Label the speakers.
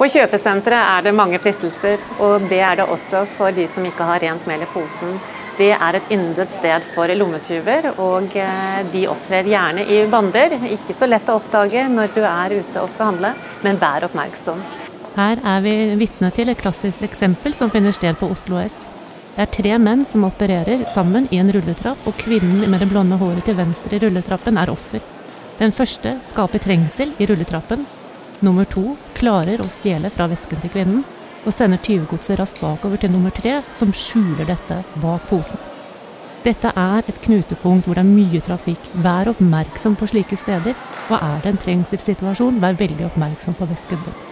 Speaker 1: På kjøpesenteret er det mange fristelser, og det er det også for de som ikke har rent mel i posen. Det er et yndet sted for lommetyver, og eh, de opptrer gjerne i bander. Ikke så lett å oppdage når du er ute og skal handle, men vær oppmerksom.
Speaker 2: Her er vi vitne til et klassisk eksempel som finner sted på Oslo S. Det er tre menn som opererer sammen i en rulletrapp, og kvinnen med det blonde håret til venstre i rulletrappen er offer. Den første skaper trengsel i rulletrappen. Nummer to klarer å stjele fra vesken til kvinnen, og sender tyvegodset raskt bakover til nummer tre, som skjuler dette bak posen. Dette er et knutepunkt hvor det er mye trafikk. Vær oppmerksom på slike steder. Og er det en trengselssituasjon, vær veldig oppmerksom på vesken din.